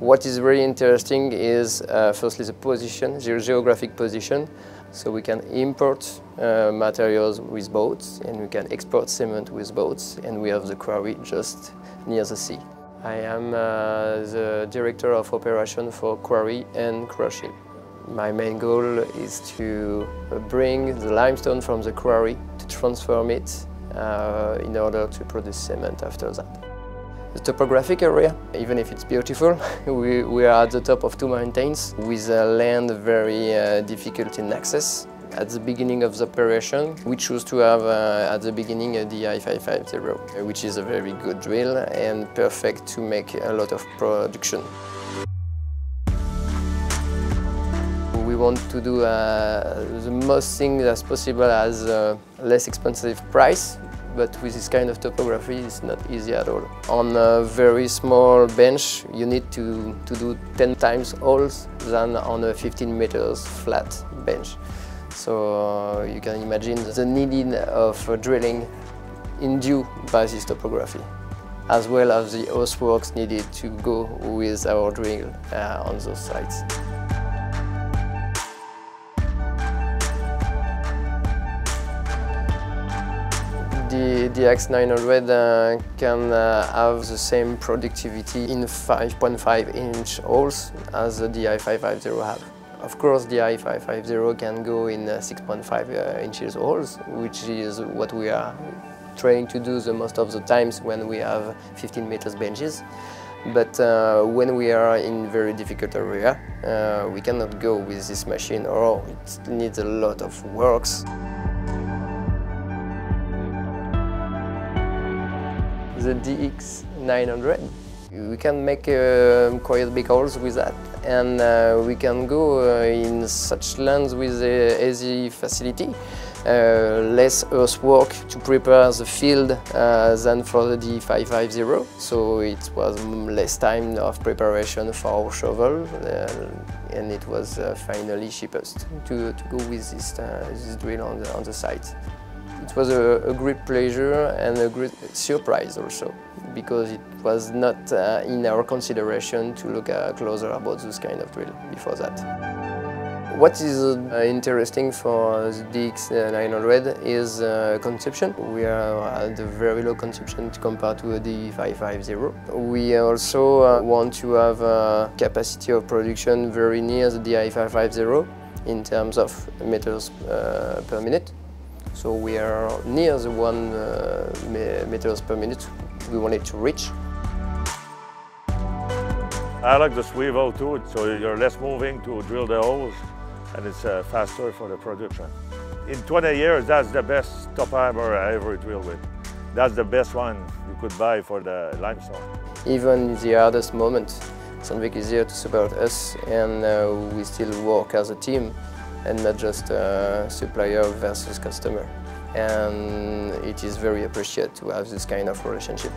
What is very interesting is uh, firstly the position, the geographic position. So we can import uh, materials with boats and we can export cement with boats and we have the quarry just near the sea. I am uh, the director of operation for quarry and crushing. My main goal is to bring the limestone from the quarry to transform it uh, in order to produce cement after that. The topographic area, even if it's beautiful, we, we are at the top of two mountains with a land very uh, difficult in access. At the beginning of the operation, we choose to have uh, at the beginning a DI550, which is a very good drill and perfect to make a lot of production. We want to do uh, the most thing as possible as a less expensive price, but with this kind of topography it's not easy at all. On a very small bench you need to, to do 10 times holes than on a 15 meters flat bench. So uh, you can imagine the need of uh, drilling induced by this topography as well as the earthworks needed to go with our drill uh, on those sites. The DX900 uh, can uh, have the same productivity in 5.5 inch holes as the DI550 have. Of course, the i550 can go in 6.5 uh, inches holes, which is what we are trying to do the most of the times when we have 15 meters benches. But uh, when we are in very difficult area, uh, we cannot go with this machine or it needs a lot of works. The DX900. We can make uh, quite big holes with that and uh, we can go uh, in such lands with uh, easy facility. Uh, less earthwork to prepare the field uh, than for the D550 so it was less time of preparation for our shovel and it was finally cheapest to, to go with this, this drill on the, on the site. It was a, a, great pleasure and a great surprise also, because it was not uh, in our consideration to look uh, closer about this kind of drill before that. What is uh, interesting for the DX900 is uh, consumption. We are at a very low consumption compared to the 550. We also uh, want to have a capacity of production very near the DI550 in terms of meters uh, per minute. So we are near the one uh, meters per minute we wanted to reach. I like the swivel too, so you're less moving to drill the holes and it's uh, faster for the production. In 20 years, that's the best top hammer I ever drilled with. That's the best one you could buy for the limestone. Even in the hardest moment, Sandvik is here to support us and uh, we still work as a team and not just a supplier versus customer. And it is very appreciated to have this kind of relationship.